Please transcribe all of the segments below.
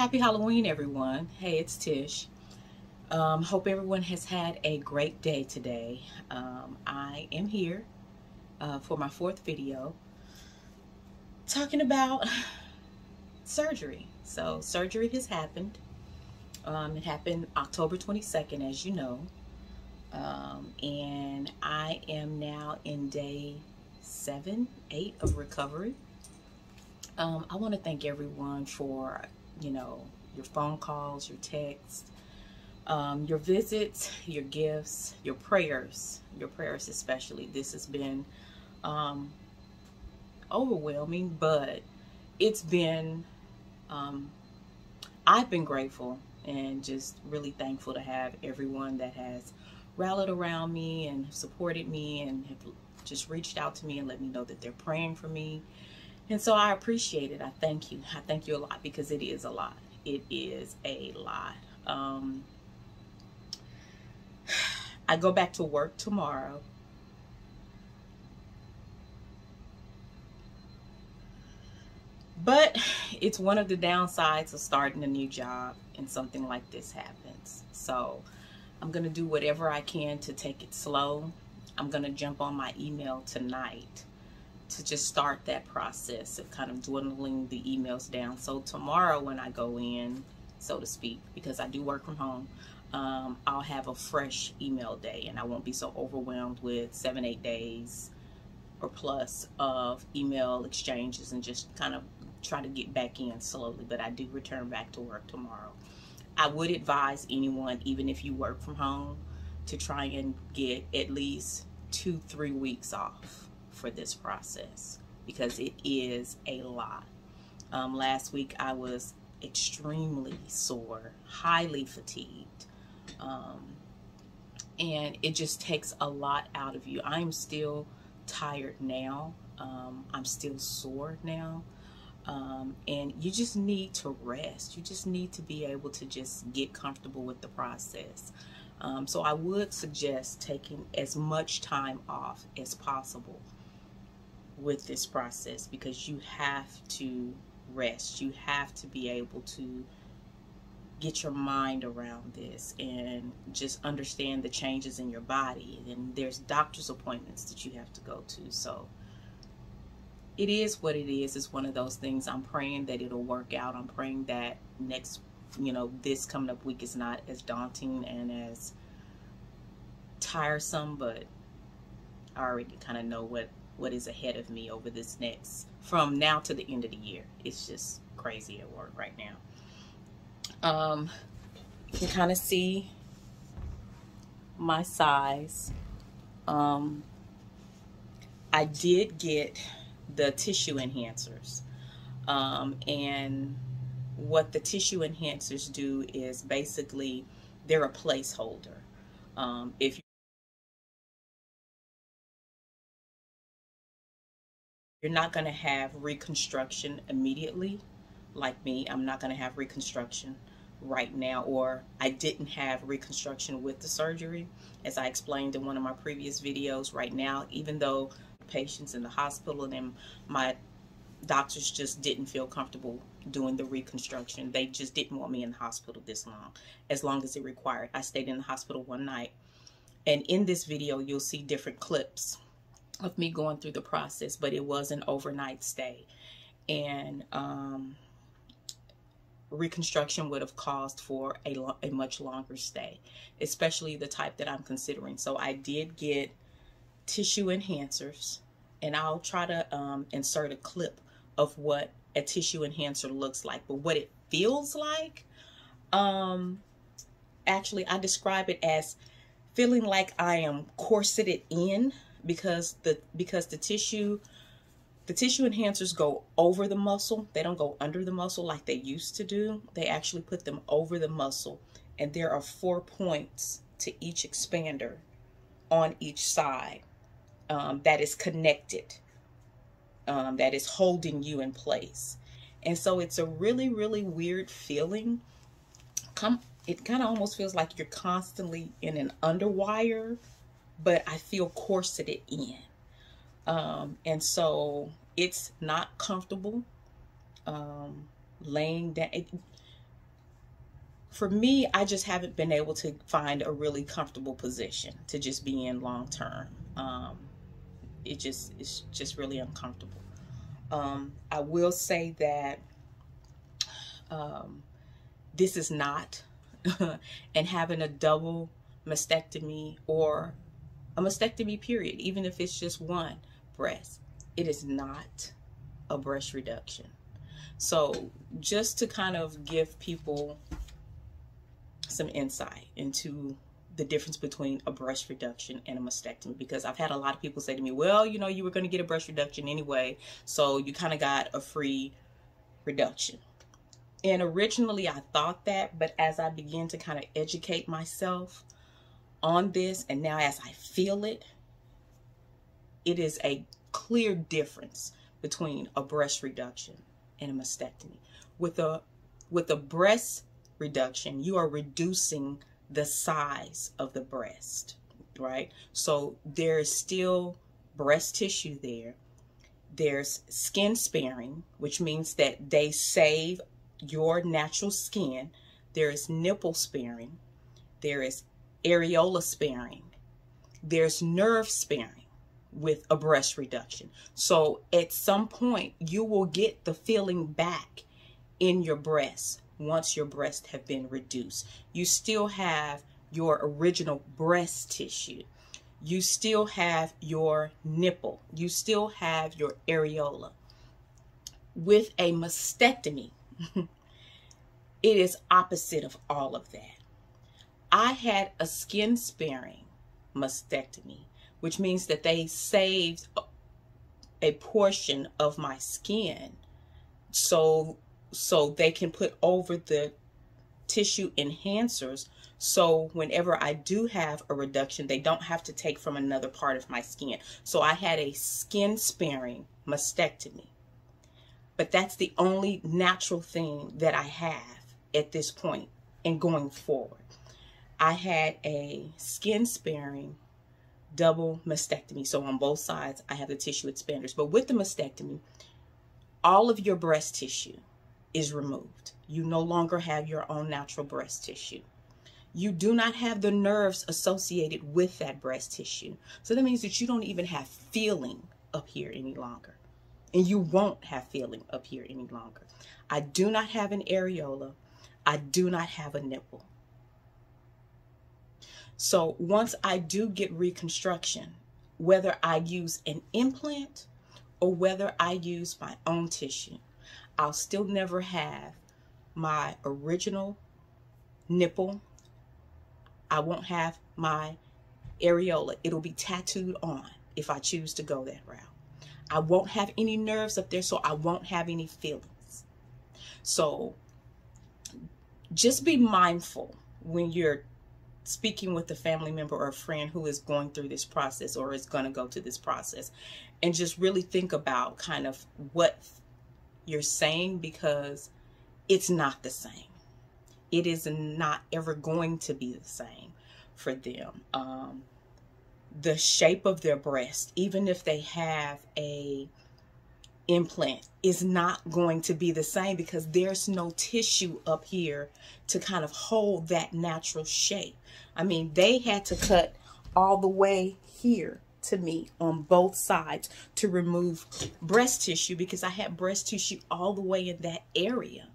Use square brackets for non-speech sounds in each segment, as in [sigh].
Happy Halloween, everyone. Hey, it's Tish. Um, hope everyone has had a great day today. Um, I am here uh, for my fourth video talking about [sighs] surgery. So, surgery has happened. Um, it happened October 22nd, as you know. Um, and I am now in day seven, eight of recovery. Um, I want to thank everyone for you know, your phone calls, your texts, um, your visits, your gifts, your prayers, your prayers especially. This has been um, overwhelming, but it's been, um, I've been grateful and just really thankful to have everyone that has rallied around me and supported me and have just reached out to me and let me know that they're praying for me and so I appreciate it. I thank you. I thank you a lot because it is a lot. It is a lot. Um, I go back to work tomorrow. But it's one of the downsides of starting a new job and something like this happens. So I'm going to do whatever I can to take it slow. I'm going to jump on my email tonight to just start that process of kind of dwindling the emails down. So tomorrow when I go in, so to speak, because I do work from home, um, I'll have a fresh email day and I won't be so overwhelmed with seven, eight days or plus of email exchanges and just kind of try to get back in slowly. But I do return back to work tomorrow. I would advise anyone, even if you work from home, to try and get at least two, three weeks off for this process because it is a lot. Um, last week I was extremely sore, highly fatigued, um, and it just takes a lot out of you. I'm still tired now. Um, I'm still sore now. Um, and you just need to rest. You just need to be able to just get comfortable with the process. Um, so I would suggest taking as much time off as possible with this process because you have to rest. You have to be able to get your mind around this and just understand the changes in your body. And there's doctor's appointments that you have to go to. So it is what it is. It's one of those things. I'm praying that it'll work out. I'm praying that next, you know, this coming up week is not as daunting and as tiresome, but I already kind of know what what is ahead of me over this next from now to the end of the year. It's just crazy at work right now. Um, you can kind of see my size. Um, I did get the tissue enhancers. Um, and what the tissue enhancers do is basically they're a placeholder. Um, if You're not going to have reconstruction immediately like me. I'm not going to have reconstruction right now or I didn't have reconstruction with the surgery as I explained in one of my previous videos right now even though patients in the hospital and my doctors just didn't feel comfortable doing the reconstruction they just didn't want me in the hospital this long as long as it required I stayed in the hospital one night and in this video you'll see different clips of me going through the process, but it was an overnight stay. And um, reconstruction would have caused for a, a much longer stay, especially the type that I'm considering. So I did get tissue enhancers, and I'll try to um, insert a clip of what a tissue enhancer looks like, but what it feels like, um, actually, I describe it as feeling like I am corseted in because the because the tissue the tissue enhancers go over the muscle. They don't go under the muscle like they used to do. They actually put them over the muscle. And there are four points to each expander on each side um, that is connected, um, that is holding you in place. And so it's a really, really weird feeling. Come, it kind of almost feels like you're constantly in an underwire but I feel corseted in. Um, and so it's not comfortable um, laying down. It, for me, I just haven't been able to find a really comfortable position to just be in long term. Um, it just it's just really uncomfortable. Um, I will say that um, this is not, [laughs] and having a double mastectomy or a mastectomy period, even if it's just one breast, it is not a breast reduction. So just to kind of give people some insight into the difference between a breast reduction and a mastectomy because I've had a lot of people say to me, well, you know, you were going to get a breast reduction anyway, so you kind of got a free reduction. And originally I thought that, but as I began to kind of educate myself on this, and now as I feel it, it is a clear difference between a breast reduction and a mastectomy. With a with a breast reduction, you are reducing the size of the breast, right? So there is still breast tissue there. There's skin sparing, which means that they save your natural skin. There is nipple sparing. There is areola sparing. There's nerve sparing with a breast reduction. So at some point, you will get the feeling back in your breast once your breasts have been reduced. You still have your original breast tissue. You still have your nipple. You still have your areola. With a mastectomy, [laughs] it is opposite of all of that. I had a skin sparing mastectomy, which means that they saved a portion of my skin so so they can put over the tissue enhancers. So whenever I do have a reduction they don't have to take from another part of my skin. So I had a skin sparing mastectomy. But that's the only natural thing that I have at this point and going forward I had a skin sparing double mastectomy. So on both sides, I have the tissue expanders. But with the mastectomy, all of your breast tissue is removed. You no longer have your own natural breast tissue. You do not have the nerves associated with that breast tissue. So that means that you don't even have feeling up here any longer. And you won't have feeling up here any longer. I do not have an areola. I do not have a nipple. So once I do get reconstruction, whether I use an implant or whether I use my own tissue, I'll still never have my original nipple. I won't have my areola. It'll be tattooed on if I choose to go that route. I won't have any nerves up there, so I won't have any feelings. So just be mindful when you're speaking with a family member or a friend who is going through this process or is going to go to this process and just really think about kind of what you're saying because it's not the same. It is not ever going to be the same for them. Um, the shape of their breast, even if they have a implant is not going to be the same because there's no tissue up here to kind of hold that natural shape. I mean, they had to cut all the way here to me on both sides to remove breast tissue because I had breast tissue all the way in that area.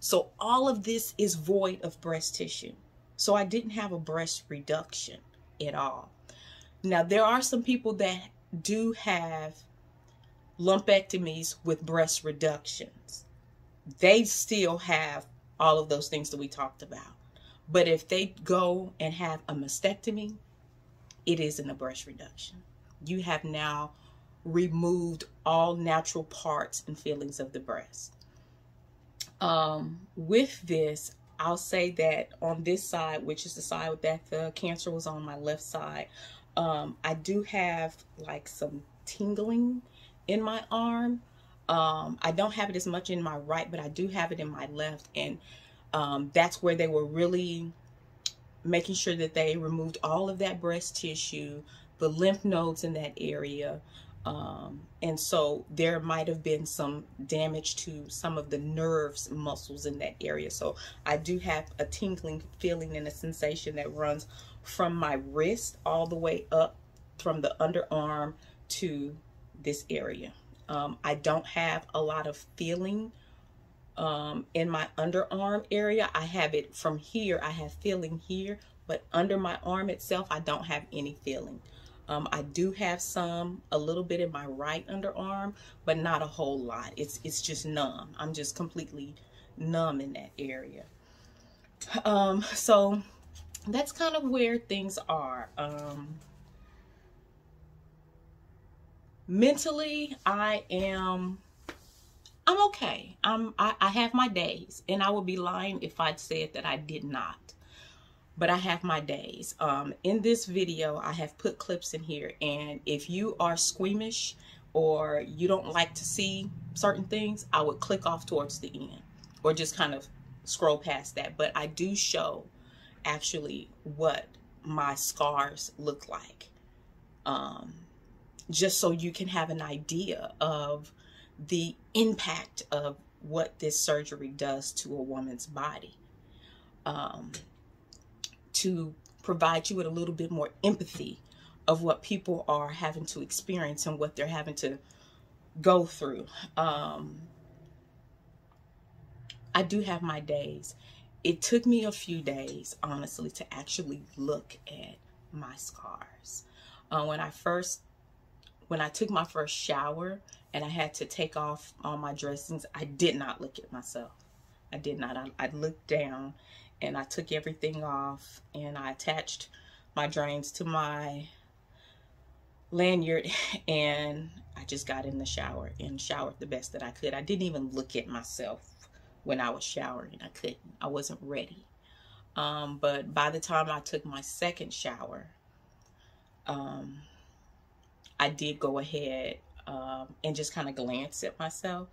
So all of this is void of breast tissue. So I didn't have a breast reduction at all. Now, there are some people that do have lumpectomies with breast reductions. They still have all of those things that we talked about. But if they go and have a mastectomy, it isn't a breast reduction. You have now removed all natural parts and feelings of the breast. Um, with this, I'll say that on this side, which is the side that the cancer was on my left side, um, I do have like some tingling in my arm. Um, I don't have it as much in my right, but I do have it in my left. And um, that's where they were really making sure that they removed all of that breast tissue, the lymph nodes in that area, Um, and so there might have been some damage to some of the nerves muscles in that area. So I do have a tingling feeling and a sensation that runs from my wrist all the way up from the underarm to this area. Um, I don't have a lot of feeling um, in my underarm area. I have it from here. I have feeling here, but under my arm itself, I don't have any feeling. Um, I do have some, a little bit in my right underarm, but not a whole lot. It's, it's just numb. I'm just completely numb in that area. Um, so that's kind of where things are. Um, mentally, I am, I'm okay. I'm, I, I have my days and I would be lying if I'd said that I did not but I have my days. Um, in this video, I have put clips in here, and if you are squeamish or you don't like to see certain things, I would click off towards the end or just kind of scroll past that. But I do show actually what my scars look like. Um, just so you can have an idea of the impact of what this surgery does to a woman's body. Um, to provide you with a little bit more empathy of what people are having to experience and what they're having to go through. Um, I do have my days. It took me a few days, honestly, to actually look at my scars. Uh, when I first, when I took my first shower and I had to take off all my dressings, I did not look at myself. I did not. I, I looked down and I took everything off and I attached my drains to my lanyard [laughs] and I just got in the shower and showered the best that I could. I didn't even look at myself when I was showering. I couldn't. I wasn't ready. Um, but by the time I took my second shower, um, I did go ahead um, and just kind of glance at myself.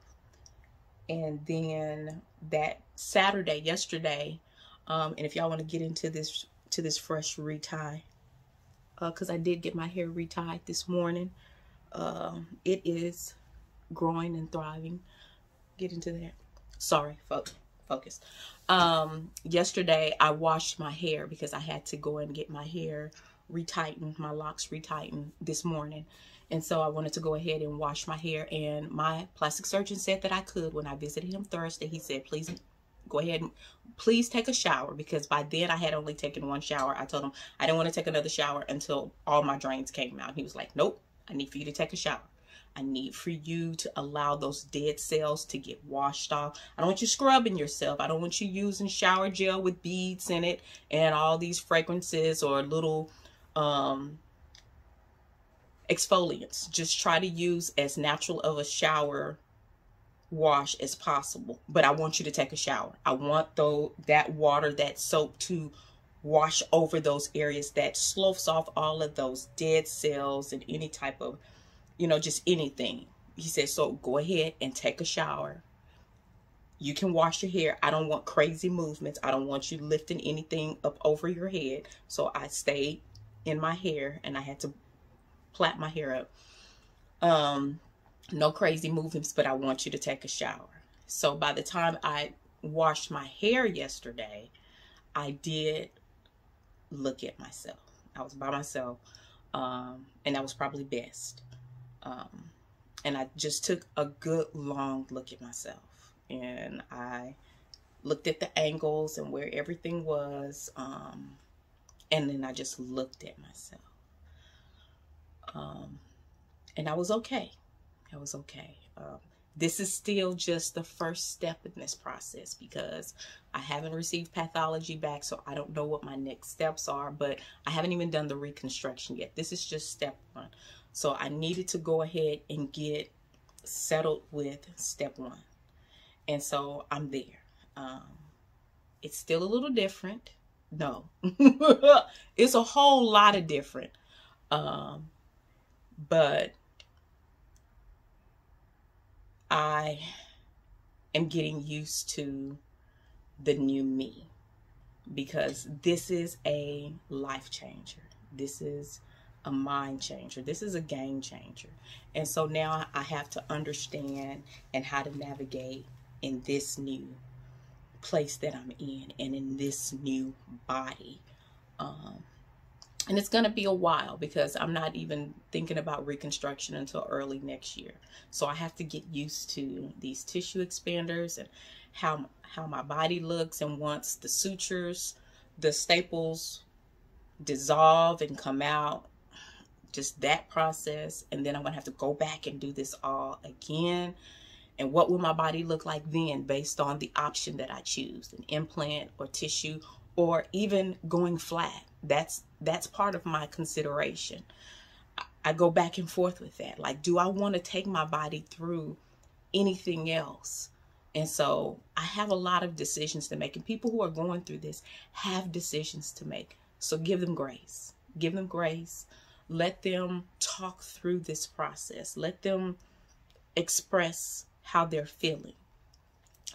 And then that Saturday, yesterday, um, and if y'all want to get into this to this fresh retie, because uh, I did get my hair retied this morning. Um, it is growing and thriving. Get into that. Sorry, fo focus. Um, yesterday I washed my hair because I had to go and get my hair retightened, my locks retightened this morning. And so I wanted to go ahead and wash my hair. And my plastic surgeon said that I could when I visited him Thursday. He said, please go ahead and please take a shower because by then I had only taken one shower. I told him I didn't want to take another shower until all my drains came out. He was like, nope, I need for you to take a shower. I need for you to allow those dead cells to get washed off. I don't want you scrubbing yourself. I don't want you using shower gel with beads in it and all these fragrances or little um, exfoliants. Just try to use as natural of a shower wash as possible. But I want you to take a shower. I want though that water, that soap to wash over those areas that sloughs off all of those dead cells and any type of, you know, just anything. He said, so go ahead and take a shower. You can wash your hair. I don't want crazy movements. I don't want you lifting anything up over your head. So I stayed in my hair and I had to plait my hair up. Um, no crazy movements, but I want you to take a shower. So by the time I washed my hair yesterday, I did look at myself. I was by myself, um, and that was probably best. Um, and I just took a good long look at myself, and I looked at the angles and where everything was, um, and then I just looked at myself. Um, and I was okay. I was okay. Um, this is still just the first step in this process because I haven't received pathology back, so I don't know what my next steps are, but I haven't even done the reconstruction yet. This is just step one. So I needed to go ahead and get settled with step one. And so I'm there. Um, it's still a little different. No, [laughs] it's a whole lot of different. Um, but I am getting used to the new me because this is a life changer. This is a mind changer. This is a game changer. And so now I have to understand and how to navigate in this new place that I'm in and in this new body. Um, and it's going to be a while because I'm not even thinking about reconstruction until early next year. So I have to get used to these tissue expanders and how how my body looks and once the sutures, the staples dissolve and come out, just that process and then I'm going to have to go back and do this all again. And what will my body look like then based on the option that I choose, an implant or tissue or even going flat that's that's part of my consideration I go back and forth with that. Like, do I want to take my body through anything else? And so I have a lot of decisions to make. And people who are going through this have decisions to make. So give them grace. Give them grace. Let them talk through this process. Let them express how they're feeling.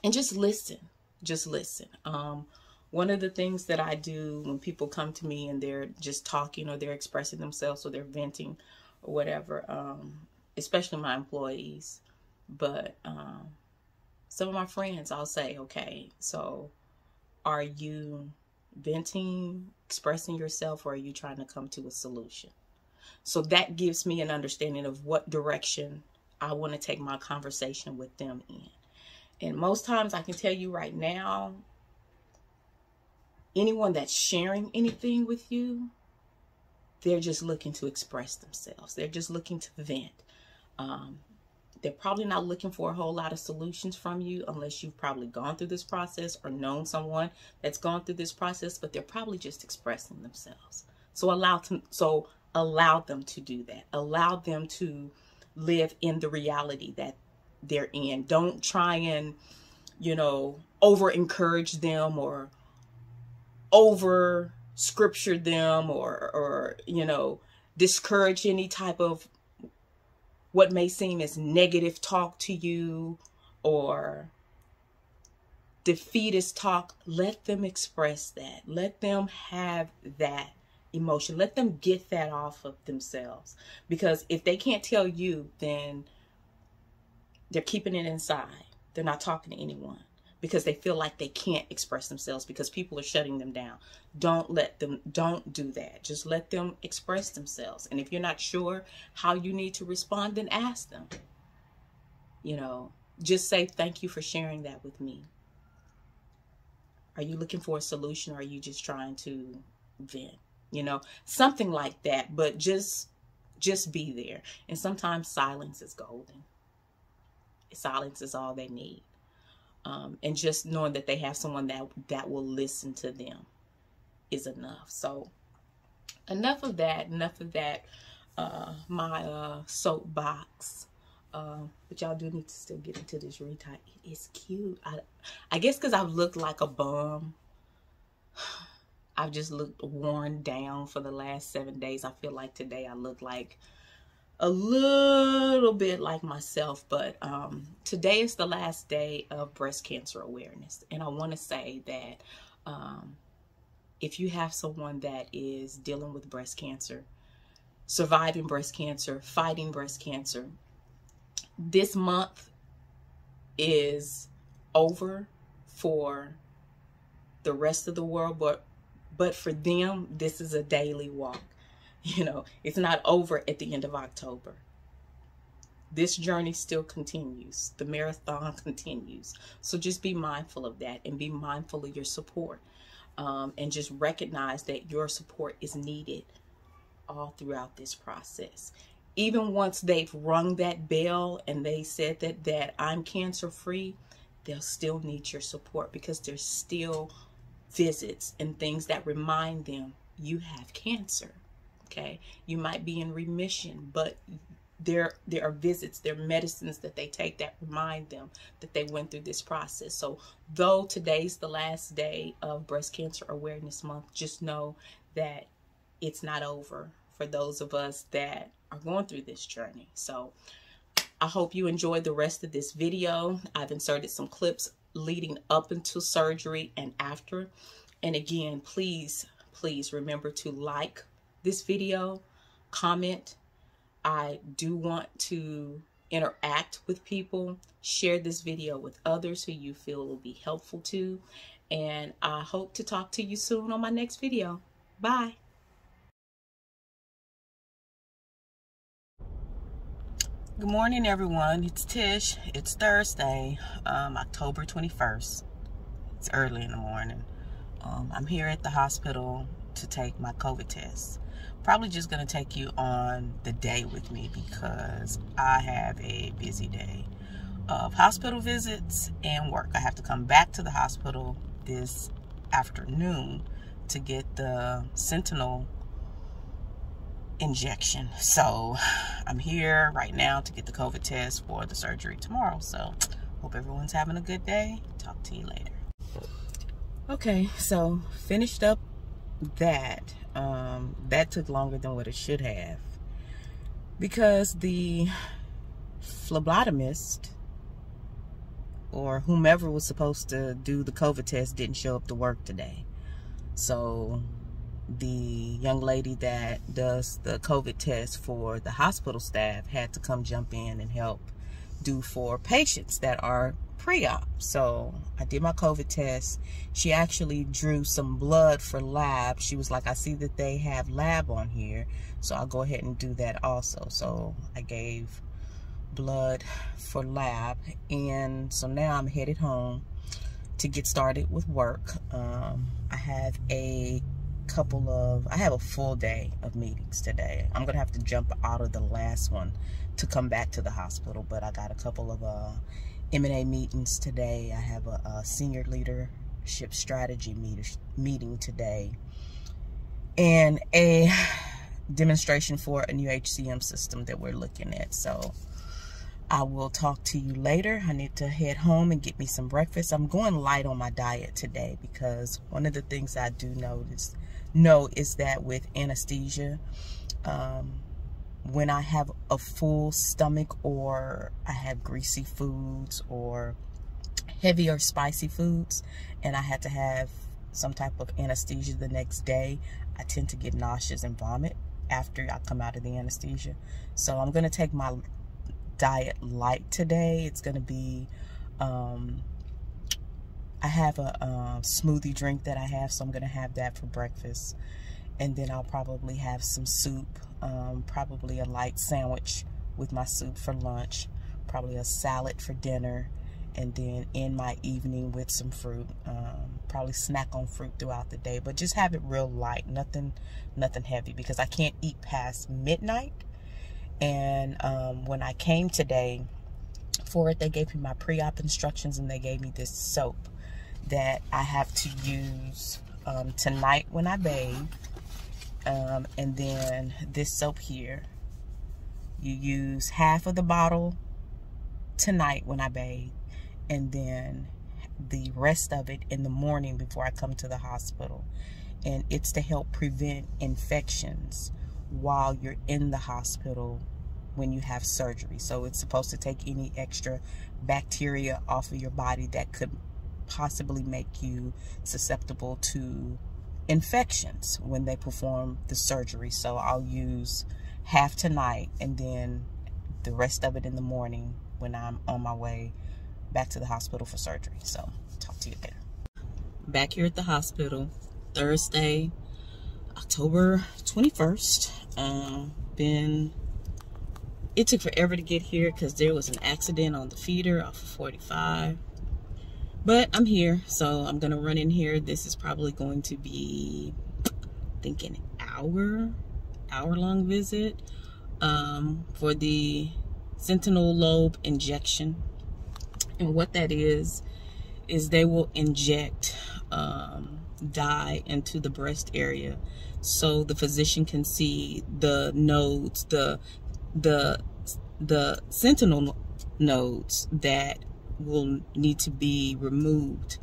And just listen. Just listen. Um, one of the things that I do when people come to me and they're just talking or they're expressing themselves or they're venting or whatever, um, especially my employees, but um, some of my friends, I'll say, okay, so are you venting, expressing yourself, or are you trying to come to a solution? So that gives me an understanding of what direction I want to take my conversation with them in. And most times I can tell you right now, anyone that's sharing anything with you, they're just looking to express themselves. They're just looking to vent. Um, they're probably not looking for a whole lot of solutions from you unless you've probably gone through this process or known someone that's gone through this process, but they're probably just expressing themselves. So allow them, so allow them to do that. Allow them to live in the reality that they're in. Don't try and, you know, over encourage them or over scripture them or or you know discourage any type of what may seem as negative talk to you or defeatist talk let them express that let them have that emotion let them get that off of themselves because if they can't tell you then they're keeping it inside they're not talking to anyone because they feel like they can't express themselves because people are shutting them down. Don't let them, don't do that. Just let them express themselves. And if you're not sure how you need to respond, then ask them. You know, just say, thank you for sharing that with me. Are you looking for a solution or are you just trying to vent? You know, something like that, but just, just be there. And sometimes silence is golden. Silence is all they need. Um, and just knowing that they have someone that that will listen to them is enough. So enough of that enough of that uh, my uh, soapbox. Uh, but y'all do need to still get into this retie it is cute. I, I guess because I've looked like a bum [sighs] I've just looked worn down for the last seven days I feel like today I look like a little bit like myself, but um, today is the last day of breast cancer awareness. And I want to say that um, if you have someone that is dealing with breast cancer, surviving breast cancer, fighting breast cancer, this month is over for the rest of the world, but but for them, this is a daily walk. You know, it's not over at the end of October. This journey still continues. The marathon [laughs] continues. So just be mindful of that and be mindful of your support. Um, and just recognize that your support is needed all throughout this process. Even once they've rung that bell and they said that, that I'm cancer free, they'll still need your support because there's still visits and things that remind them you have cancer okay? You might be in remission but there there are visits there are medicines that they take that remind them that they went through this process. So though today's the last day of breast cancer awareness month just know that it's not over for those of us that are going through this journey. So i hope you enjoyed the rest of this video. I've inserted some clips leading up until surgery and after and again please please remember to like this video, comment. I do want to interact with people. Share this video with others who you feel will be helpful to. And I hope to talk to you soon on my next video. Bye. Good morning, everyone. It's Tish. It's Thursday, um, October 21st. It's early in the morning. Um, I'm here at the hospital to take my COVID test. Probably just going to take you on the day with me because I have a busy day of hospital visits and work. I have to come back to the hospital this afternoon to get the Sentinel injection. So I'm here right now to get the COVID test for the surgery tomorrow. So hope everyone's having a good day. Talk to you later. Okay, so finished up that. Um, that took longer than what it should have because the phlebotomist or whomever was supposed to do the COVID test didn't show up to work today. So the young lady that does the COVID test for the hospital staff had to come jump in and help do for patients that are pre-op. So I did my COVID test. She actually drew some blood for lab. She was like, I see that they have lab on here. So I'll go ahead and do that also. So I gave blood for lab. And so now I'm headed home to get started with work. Um, I have a couple of, I have a full day of meetings today. I'm going to have to jump out of the last one to come back to the hospital, but I got a couple of uh, M&A meetings today. I have a, a senior leadership strategy meet, meeting today and a demonstration for a new HCM system that we're looking at. So I will talk to you later. I need to head home and get me some breakfast. I'm going light on my diet today because one of the things I do notice know is that with anesthesia, um, when I have a full stomach or I have greasy foods or heavy or spicy foods and I had to have some type of anesthesia the next day, I tend to get nauseous and vomit after I come out of the anesthesia. So I'm going to take my diet light today. It's going to be, um, I have a, smoothie drink that I have, so I'm going to have that for breakfast. And then I'll probably have some soup, um, probably a light sandwich with my soup for lunch, probably a salad for dinner, and then in my evening with some fruit. Um, probably snack on fruit throughout the day, but just have it real light, nothing, nothing heavy because I can't eat past midnight and um, when I came today for it, they gave me my pre-op instructions and they gave me this soap that I have to use um, tonight when I bathe. Um, and then this soap here, you use half of the bottle tonight when I bathe. And then the rest of it in the morning before I come to the hospital. And it's to help prevent infections while you're in the hospital when you have surgery. So it's supposed to take any extra bacteria off of your body that could possibly make you susceptible to infections when they perform the surgery. So I'll use half tonight and then the rest of it in the morning when I'm on my way back to the hospital for surgery. So talk to you later. Back here at the hospital, Thursday, October 21st. Um, been, it took forever to get here because there was an accident on the feeder off of 45. But I'm here, so I'm going to run in here. This is probably going to be, I think, an hour, hour-long visit um, for the sentinel lobe injection. And what that is, is they will inject um, dye into the breast area so the physician can see the nodes, the the the sentinel nodes that will need to be removed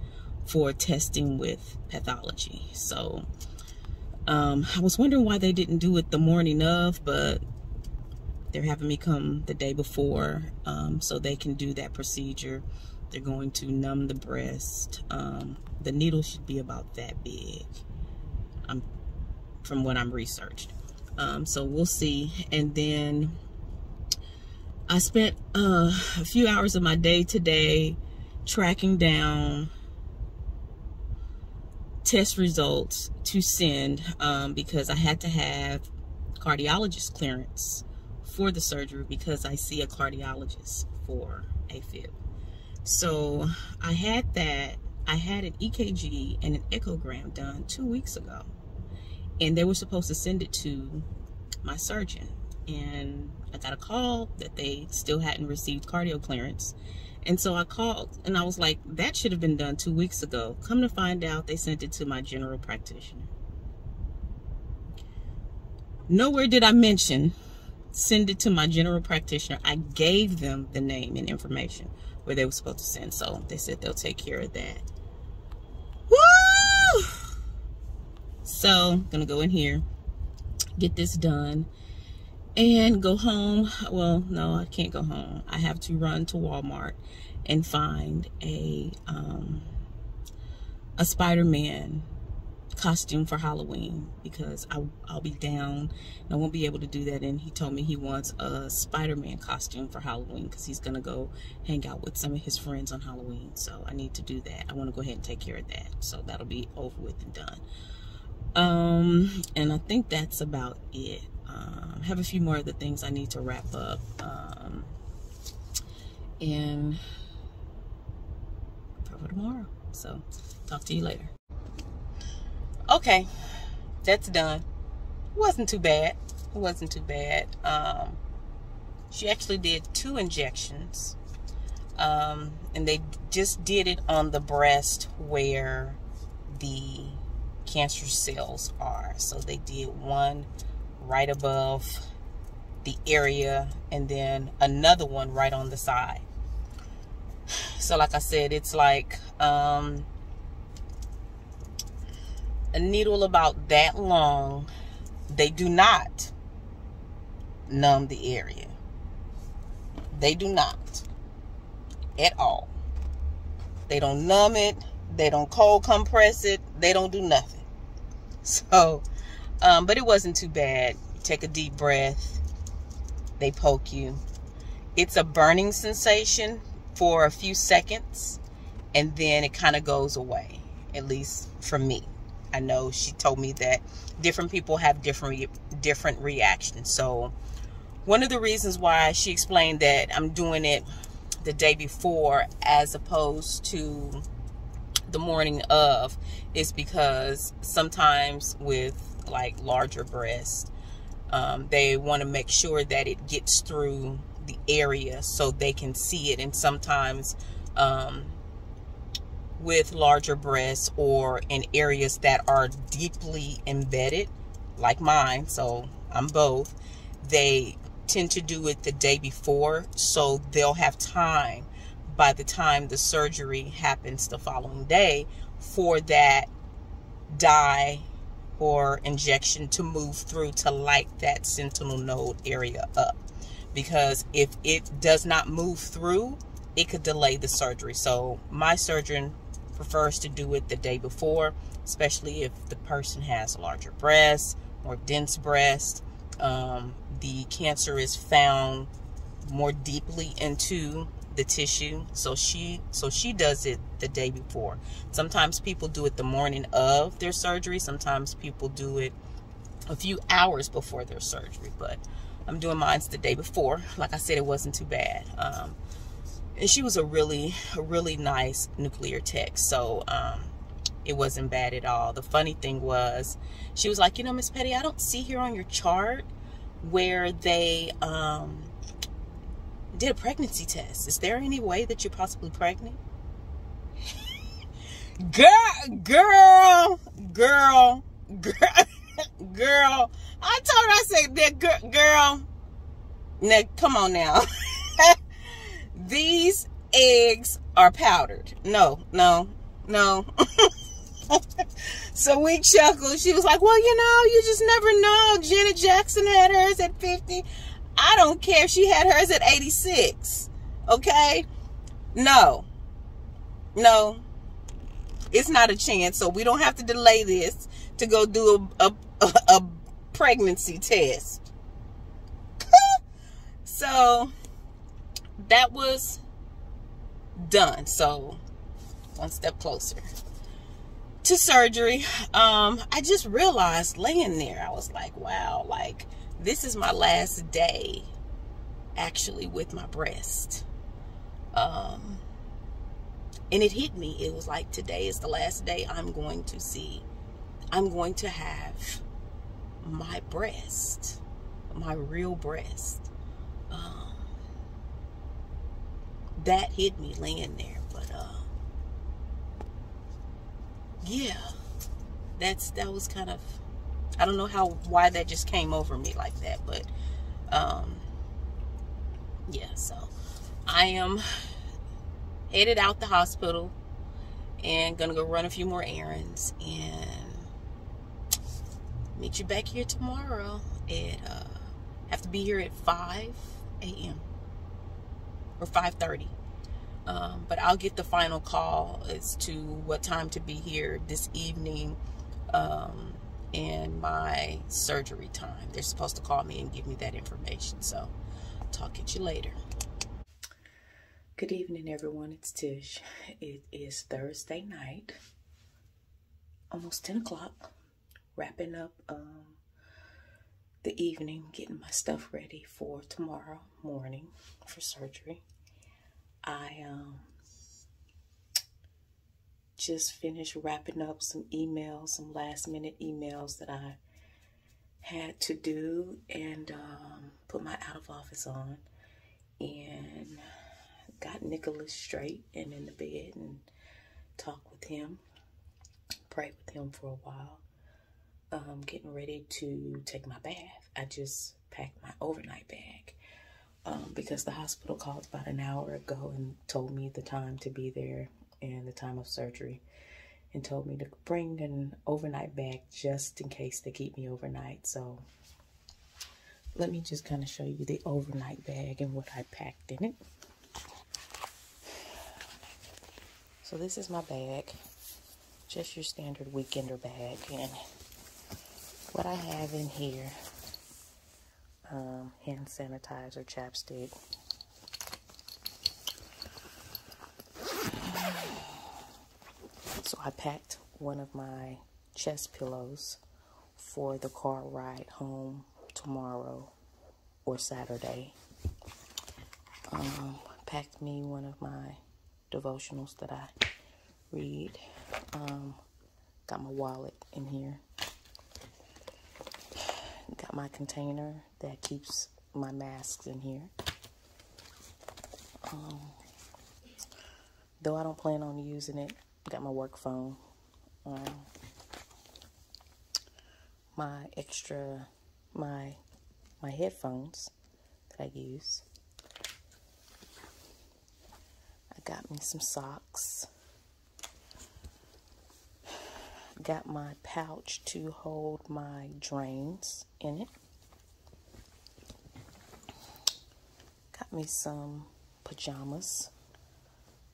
for testing with pathology. So um, I was wondering why they didn't do it the morning of, but they're having me come the day before um, so they can do that procedure. They're going to numb the breast. Um, the needle should be about that big. I'm from what I'm researched. Um, so we'll see. And then I spent uh, a few hours of my day today tracking down test results to send um, because I had to have cardiologist clearance for the surgery because I see a cardiologist for AFib. So I had that. I had an EKG and an echogram done two weeks ago. And they were supposed to send it to my surgeon. And I got a call that they still hadn't received cardio clearance. And so I called and I was like, that should have been done two weeks ago. Come to find out, they sent it to my general practitioner. Nowhere did I mention send it to my general practitioner. I gave them the name and information where they were supposed to send. So they said they'll take care of that. Woo! So I'm gonna go in here, get this done, and go home. Well, no, I can't go home. I have to run to Walmart and find a um, a Spider-Man costume for Halloween because I, I'll be down and I won't be able to do that. And he told me he wants a Spider-Man costume for Halloween because he's going to go hang out with some of his friends on Halloween. So I need to do that. I want to go ahead and take care of that. So that'll be over with and done. Um, and I think that's about it. Um, have a few more of the things I need to wrap up. Um, and tomorrow. So talk to you later okay, that's done. Wasn't too bad. It wasn't too bad. Um, she actually did two injections. Um, and they just did it on the breast where the cancer cells are. So they did one right above the area and then another one right on the side. So like I said, it's like um, a needle about that long, they do not numb the area. They do not at all. They don't numb it. They don't cold compress it. They don't do nothing. [laughs] So, um, but it wasn't too bad. Take a deep breath. They poke you. It's a burning sensation for a few seconds and then it kind of goes away, at least for me. I know she told me that different people have different different reactions. So one of the reasons why she explained that I'm doing it the day before as opposed to the morning of is because sometimes with like larger breasts um, they want to make sure that it gets through the area so they can see it. And sometimes um, with larger breasts or in areas that are deeply embedded, like mine, so I'm both, they tend to do it the day before so they'll have time by the time the surgery happens the following day for that dye or injection to move through to light that sentinel node area up because if it does not move through it could delay the surgery so my surgeon prefers to do it the day before, especially if the person has larger breasts, more dense breasts. Um, the cancer is found more deeply into the tissue so she so she does it the day before. Sometimes people do it the morning of their surgery sometimes people do it a few hours before their surgery but i'm doing mine the day before. Like i said it wasn't too bad. Um, and she was a really a really nice nuclear tech so um, it wasn't bad at all. The funny thing was she was like you know miss petty i don't see here on your chart where they um, did a pregnancy test is there any way that you're possibly pregnant [laughs] girl girl girl girl [laughs] girl i told her i said that girl girl now come on now [laughs] these eggs are powdered. No, no, no. so we chuckled. She was like, well, you know, you just never know. Janet Jackson had hers at 50. I don't care if she had hers at 86. Okay? No. No. It's not a chance. So we don't have to delay this to go do a, a, a, pregnancy test. [laughs] so that was done. So one step closer to surgery. Um, I just realized laying there, I was like, wow, like this is my last day actually with my breast. Um, and it hit me. It was like today is the last day I'm going to see. I'm going to have my breast, my real breast. Um, that hit me laying there, but uh, yeah, that's that was kind of I don't know how why that just came over me like that, but um, yeah. So I am headed out the hospital and gonna go run a few more errands and meet you back here tomorrow at uh have to be here at 5 a.m or 5.30 um, but I'll get the final call as to what time to be here this evening um, and my surgery time. They're supposed to call me and give me that information. So, talk at you later. Good evening, everyone. It's Tish. It is Thursday night, almost 10 o'clock, wrapping up um, the evening, getting my stuff ready for tomorrow morning for surgery. I um, just finished wrapping up some emails, some last minute emails that I had to do and um, put my out of office on and got Nicholas straight and in the bed and talked with him, prayed with him for a while. Um, getting ready to take my bath. I just packed my overnight bag um, because the hospital called about an hour ago and told me the time to be there and the time of surgery and told me to bring an overnight bag just in case they keep me overnight. So let me just kind of show you the overnight bag and what I packed in it. So this is my bag, just your standard weekender bag. And what I have in here um, hand sanitizer, chapstick. So I packed one of my chest pillows for the car ride home tomorrow or Saturday. Um, packed me one of my devotionals that I read. Um, got my wallet in here Got my container that keeps my masks in here. Um, though I don't plan on using it, got my work phone. Um, my extra, my my headphones that I use. I got me some socks. got my pouch to hold my drains in it. Got me some pajamas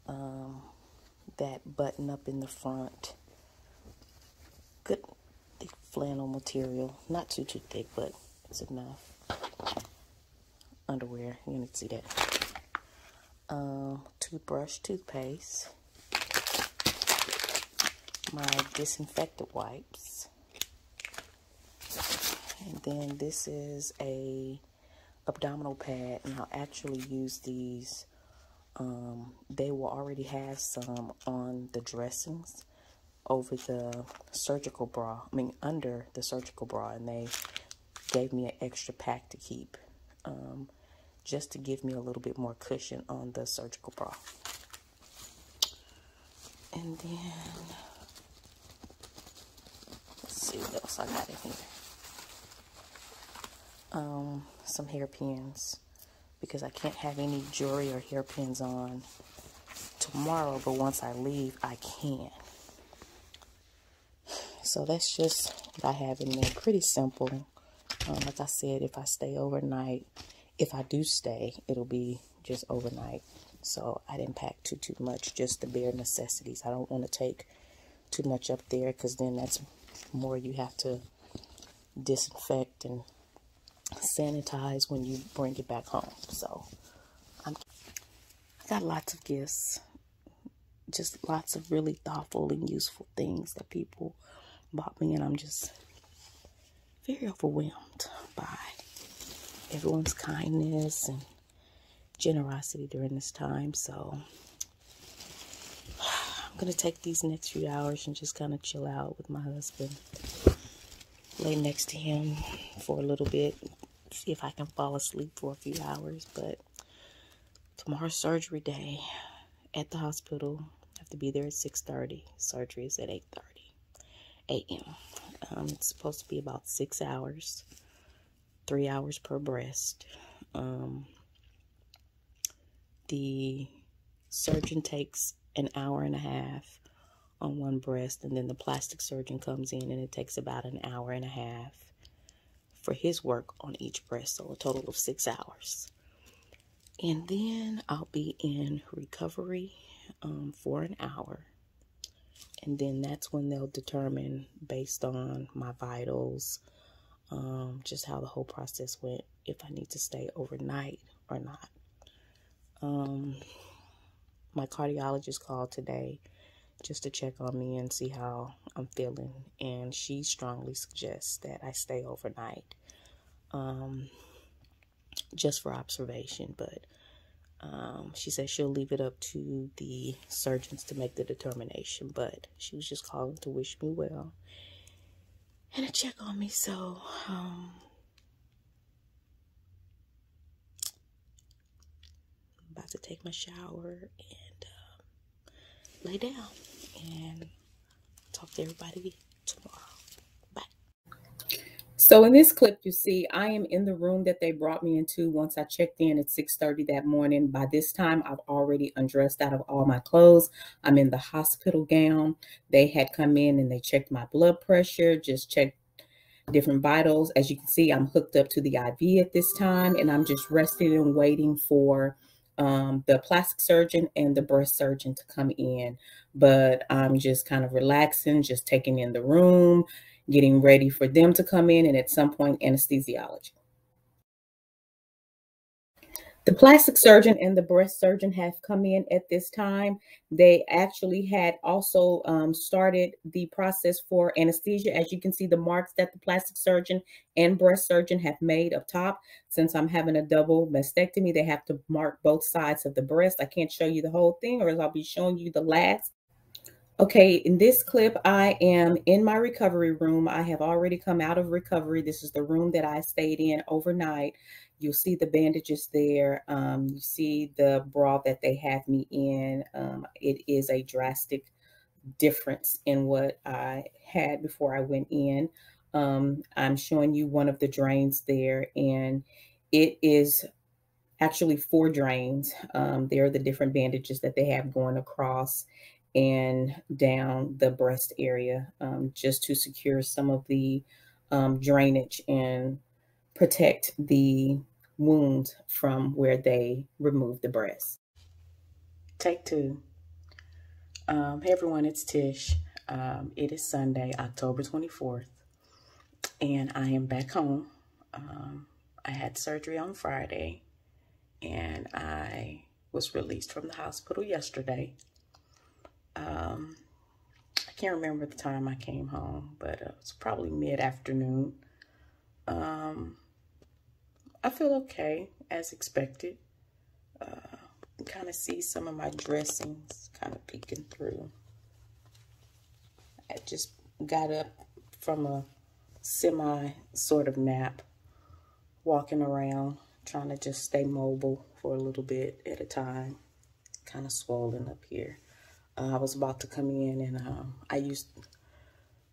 um, that button up in the front. Good thick flannel material. Not too, too thick, but it's enough. Underwear, you need to see that. Um, toothbrush, toothpaste my disinfectant wipes. And then this is a abdominal pad, and I'll actually use these. Um, they will already have some on the dressings over the surgical bra. I mean, under the surgical bra, and they gave me an extra pack to keep, um, just to give me a little bit more cushion on the surgical bra. And then let's see what else I got in here. Um, some hairpins because I can't have any jewelry or hairpins on tomorrow, but once I leave, I can. So that's just what I have in there. Pretty simple. Um, like I said, if I stay overnight, if I do stay, it'll be just overnight. So I didn't pack too, too much, just the bare necessities. I don't want to take too much up there because then that's more you have to disinfect and sanitize when you bring it back home. So I'm, I got lots of gifts, just lots of really thoughtful and useful things that people bought me, and I'm just very overwhelmed by everyone's kindness and generosity during this time. So I'm going to take these next few hours and just kind of chill out with my husband. Lay next to him for a little bit. See if I can fall asleep for a few hours. But tomorrow's surgery day at the hospital. I have to be there at 6.30. Surgery is at 8.30 a.m. Um, it's supposed to be about six hours. Three hours per breast. Um, the surgeon takes an hour and a half on one breast, and then the plastic surgeon comes in and it takes about an hour and a half for his work on each breast, so a total of six hours. And then I'll be in recovery um, for an hour. And then that's when they'll determine, based on my vitals, um, just how the whole process went, if I need to stay overnight or not. Um, my cardiologist called today just to check on me and see how I'm feeling. And she strongly suggests that I stay overnight um, just for observation. But um, she said she'll leave it up to the surgeons to make the determination. But she was just calling to wish me well and to check on me. So, um, about to take my shower lay down and talk to everybody tomorrow. Bye. So in this clip, you see, I am in the room that they brought me into once I checked in at 6.30 that morning. By this time, I've already undressed out of all my clothes. I'm in the hospital gown. They had come in and they checked my blood pressure, just checked different vitals. As you can see, I'm hooked up to the IV at this time, and I'm just resting and waiting for um, the plastic surgeon and the breast surgeon to come in. But I'm just kind of relaxing, just taking in the room, getting ready for them to come in, and at some point, anesthesiology. The plastic surgeon and the breast surgeon have come in at this time. They actually had also um, started the process for anesthesia. As you can see, the marks that the plastic surgeon and breast surgeon have made up top. Since I'm having a double mastectomy, they have to mark both sides of the breast. I can't show you the whole thing or as I'll be showing you the last. Okay, in this clip, I am in my recovery room. I have already come out of recovery. This is the room that I stayed in overnight. You'll see the bandages there. Um, you see the bra that they have me in. Um, it is a drastic difference in what I had before I went in. Um, I'm showing you one of the drains there, and it is actually four drains. Um, there are the different bandages that they have going across and down the breast area um, just to secure some of the um, drainage and protect the wound from where they removed the breast. Take two. Um, hey everyone, it's Tish. Um, it is Sunday, October 24th, and I am back home. Um, I had surgery on Friday, and I was released from the hospital yesterday. Um, I can't remember the time I came home, but it was probably mid-afternoon. Um, I feel okay, as expected. Uh, kind of see some of my dressings kind of peeking through. I just got up from a semi sort of nap, walking around, trying to just stay mobile for a little bit at a time. Kind of swollen up here. Uh, I was about to come in and um, I used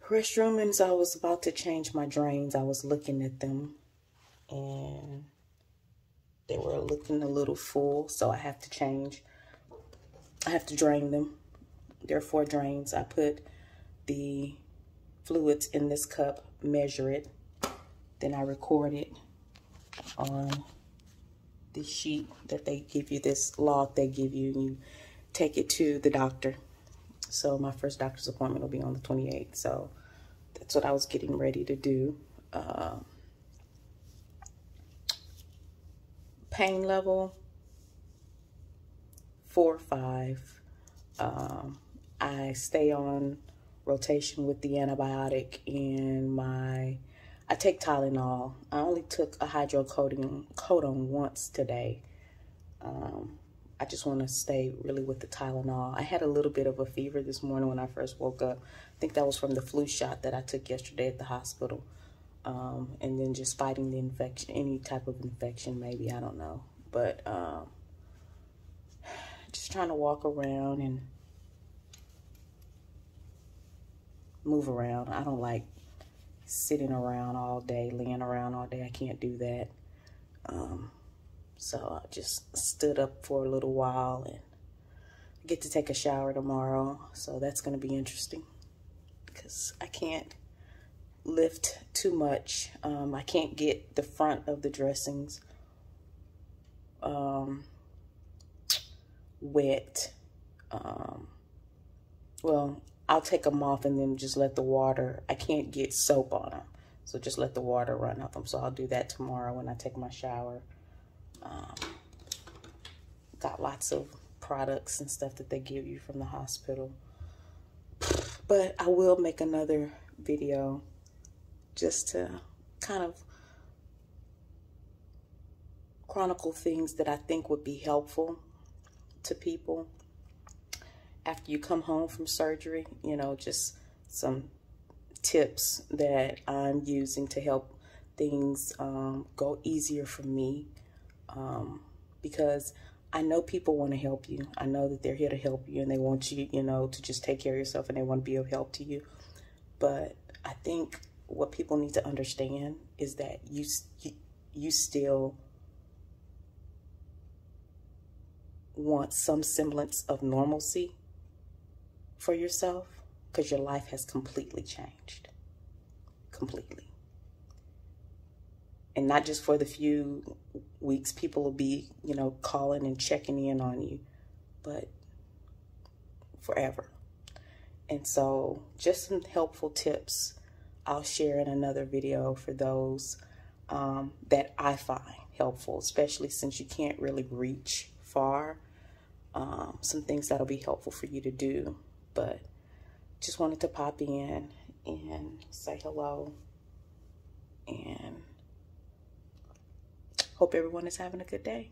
restroom and so I was about to change my drains. I was looking at them and they were looking a little full, so I have to change. I have to drain them. There are four drains. I put the fluids in this cup, measure it, then I record it on the sheet that they give you, this log they give you, and you take it to the doctor. So my first doctor's appointment will be on the 28th. So that's what I was getting ready to do. uh, pain level four or five. Um, I stay on rotation with the antibiotic and my I take Tylenol. I only took a hydrocodone codone once today. Um, I just want to stay really with the Tylenol. I had a little bit of a fever this morning when I first woke up. I think that was from the flu shot that I took yesterday at the hospital. Um, and then just fighting the infection, any type of infection, maybe, I don't know. But um, just trying to walk around and move around. I don't like sitting around all day, laying around all day. I can't do that. Um, so I just stood up for a little while and get to take a shower tomorrow. So that's going to be interesting because I can't lift too much. Um, I can't get the front of the dressings um, wet. Um, well, I'll take them off and then just let the water, I can't get soap on them. So just let the water run off them. So I'll do that tomorrow when I take my shower. Um, got lots of products and stuff that they give you from the hospital. But I will make another video just to kind of chronicle things that I think would be helpful to people after you come home from surgery, you know, just some tips that I'm using to help things um, go easier for me um, because I know people want to help you. I know that they're here to help you and they want you, you know, to just take care of yourself and they want to be of help to you. But I think what people need to understand is that you, you, you still want some semblance of normalcy for yourself because your life has completely changed. Completely. And not just for the few weeks people will be, you know, calling and checking in on you, but forever. And so just some helpful tips I'll share in another video for those um, that I find helpful, especially since you can't really reach far. Um, some things that'll be helpful for you to do but just wanted to pop in and say hello and hope everyone is having a good day.